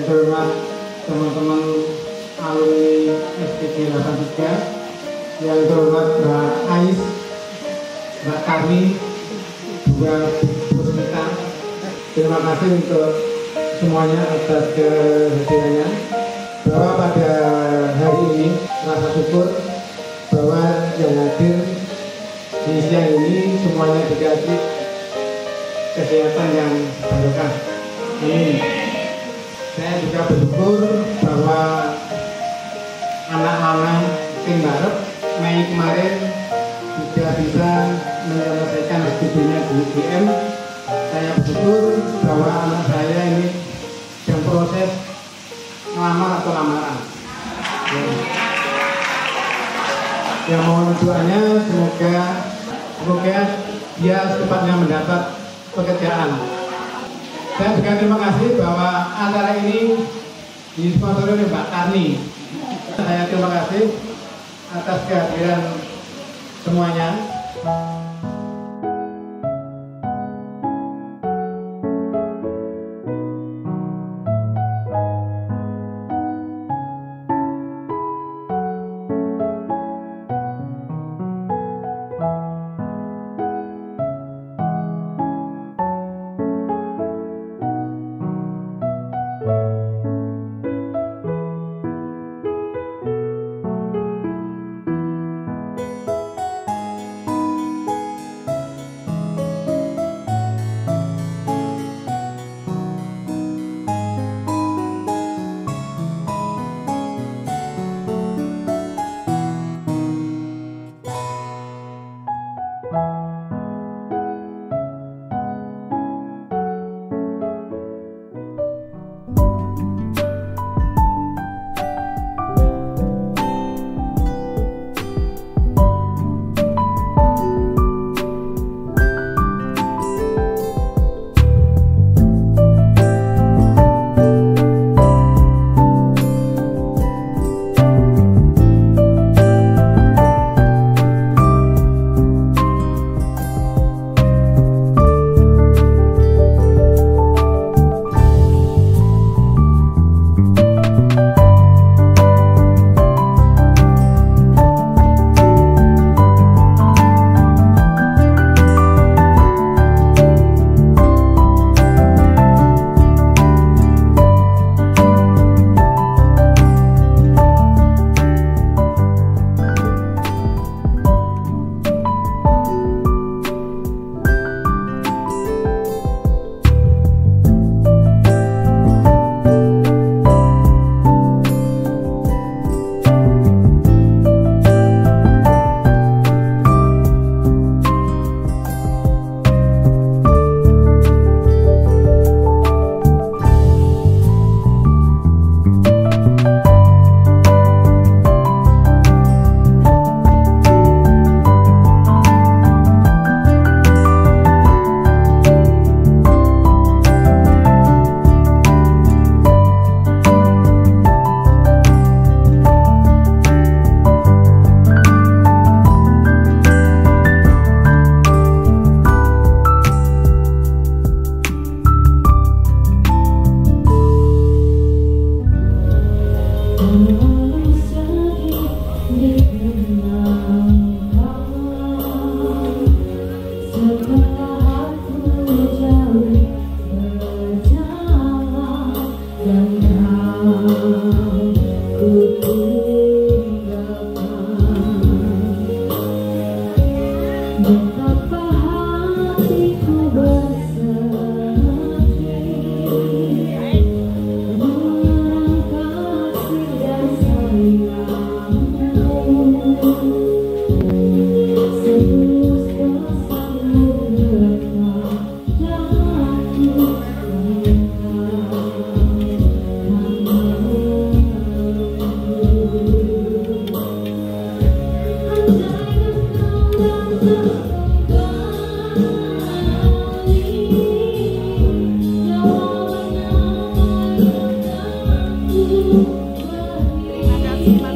terhormat teman-teman alumni SPG 83 yang terhormat Mbak Ais, Mbak Karni, juga Pusmita. Terima kasih untuk semuanya atas kehadirannya. Bahwa pada hari ini rasa syukur bahwa yang hadir di siang ini semuanya dikasih kesehatan yang barokah. Amin. Saya juga bersyukur bahwa anak-anak tim Barep Mei kemarin sudah bisa menyelesaikan studinya di UGM. Saya bersyukur bahwa anak saya ini yang proses melamar atau lamaran. Ya. Yang mohon doanya semoga semoga dia secepatnya mendapat pekerjaan. Saya juga terima kasih bahwa acara ini disponsori oleh Mbak Karni. Saya terima kasih atas kehadiran semuanya. Yeah.